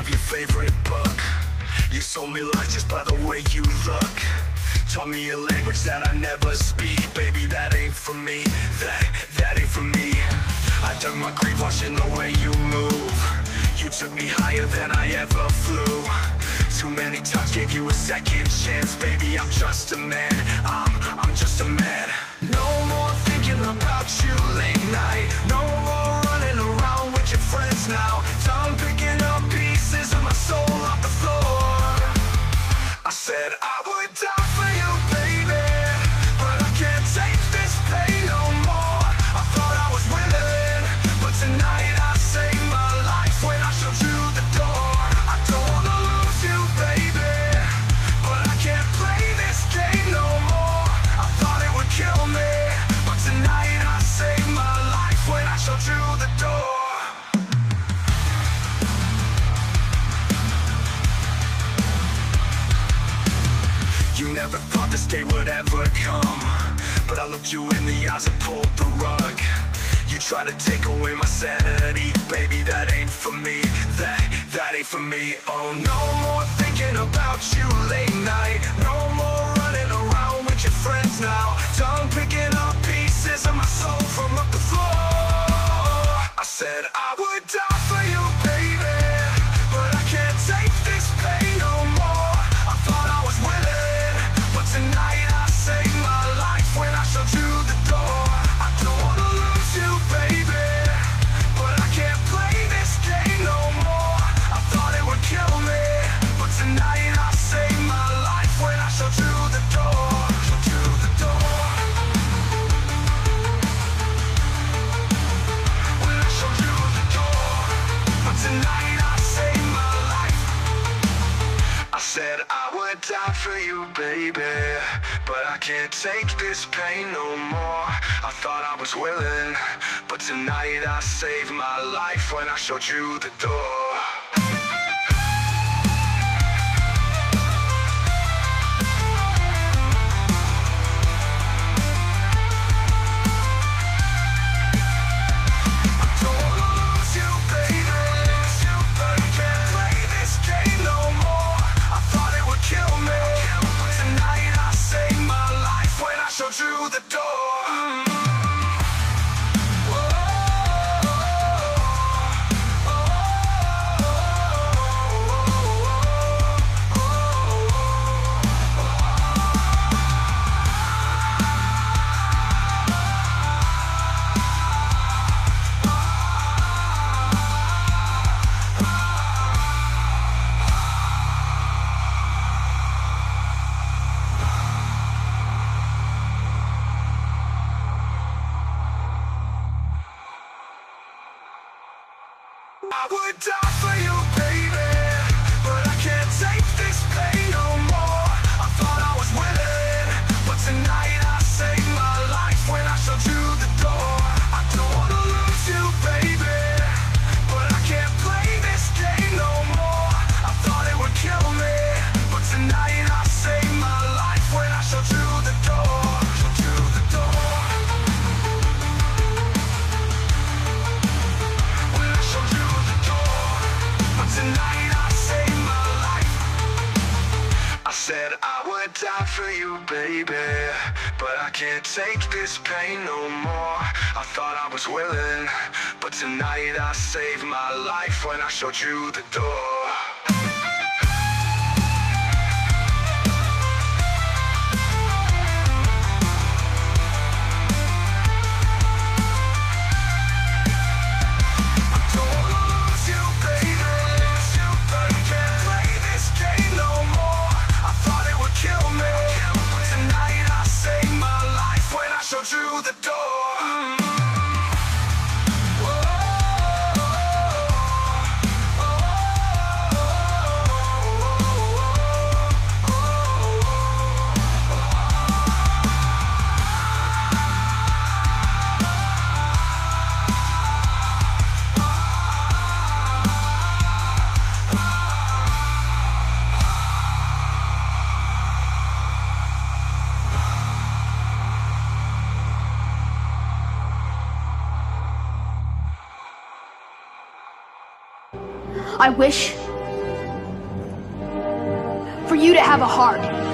of your favorite book. You sold me lies just by the way you look. Taught me a language that I never speak. Baby, that ain't for me, that, that ain't for me. I dug my grave watching the way you move. You took me higher than I ever flew. Too many times gave you a second chance. Baby, I'm just a man, I'm, I'm just a man. No more thinking about you late never thought this day would ever come. But I looked you in the eyes and pulled the rug. You try to take away my sanity. Baby, that ain't for me. That, that ain't for me. Oh, no more thinking about you late night. No more running around with your friends now. Done picking up pieces of my soul from up Die for you, baby But I can't take this pain no more. I thought I was willing But tonight I saved my life When I showed you the door I the I would die for you, tonight I saved my life. I said I would die for you, baby, but I can't take this pain no more. I thought I was willing, but tonight I saved my life when I showed you the door. I wish for you to have a heart.